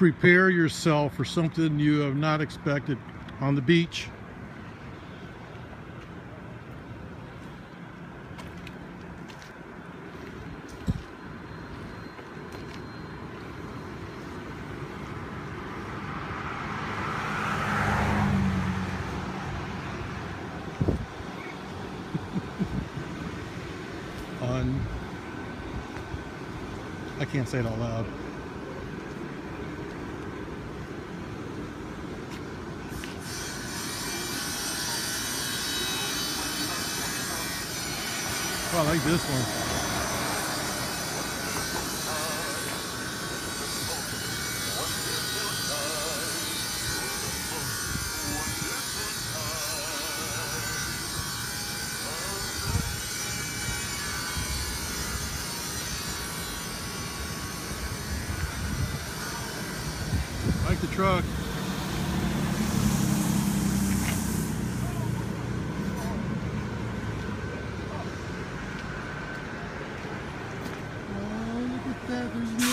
prepare yourself for something you have not expected on the beach. on I can't say it out loud. Oh, I like this one. Like the truck. Mm-hmm.